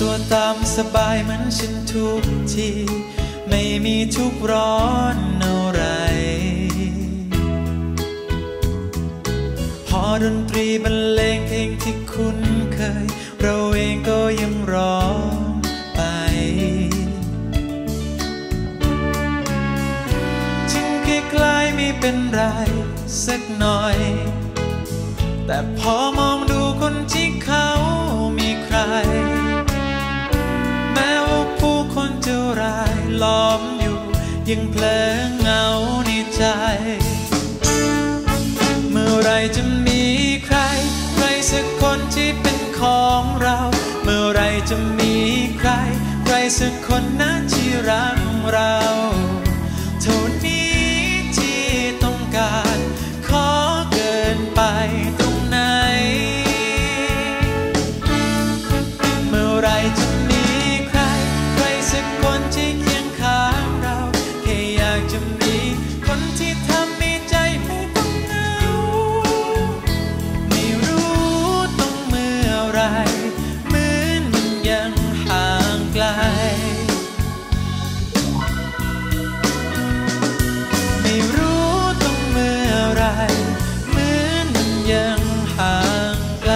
ตัวตามสบายเหมือนฉันทุกที ไม่มีทุกร้อนอะไร พอดนตรีบรรเลงเพลงที่คุ้นเคย เราเองก็ยังร้องไป ถึงใกล้ๆไม่เป็นไรสักหน่อย แต่พอมองดูคน ล้อมอยู่ ยังเพลงเหงาในใจ เมื่อไรจะมีใคร ใครสักคนที่เป็นของเรา เมื่อไรจะมีใคร ใครสักคนนั้นที่รักเราากจะมีคนที่ทำให้ใจไม่ต้องเหงา ไม่รู้ต้องเมื่อไรเหมือนยังห่างไกล ไม่รู้ต้องเมื่อไรเหมือนยังห่างไกล